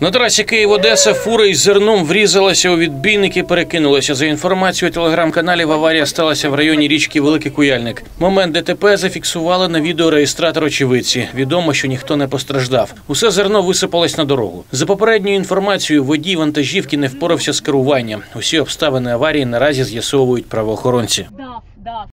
На трасі Київ-Одеса фура із зерном врізалася у відбійники, перекинулася. За інформацією телеграм-каналів, аварія сталася в районі річки Великий Куяльник. Момент ДТП зафіксували на відеореєстратор очевидці. Відомо, що ніхто не постраждав. Усе зерно висипалось на дорогу. За попередньою інформацією, водій вантажівки не впорався з керуванням. Усі обставини аварії наразі з'ясовують правоохоронці.